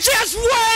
Jesus!